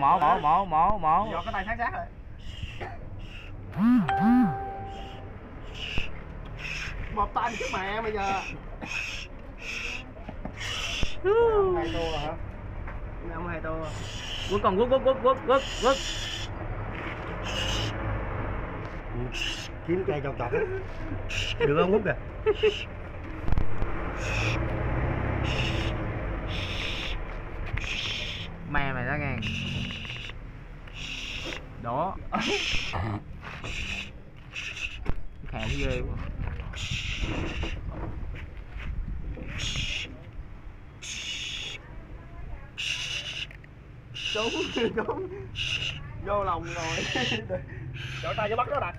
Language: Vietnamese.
con mổ mổ mổ mổ mổ. Giọt cái tay sát sát rồi Một tay chứ mẹ bây giờ. Hai tô rồi hả? Năm hai tô quất con quất quất quất quất quất quất. Kiếm cây tròn tròn được không quất kìa me mày đó nghe đó khè ghê quá Trúng Trúng Vô lòng rồi Chỗ tay vô bắt nó đặt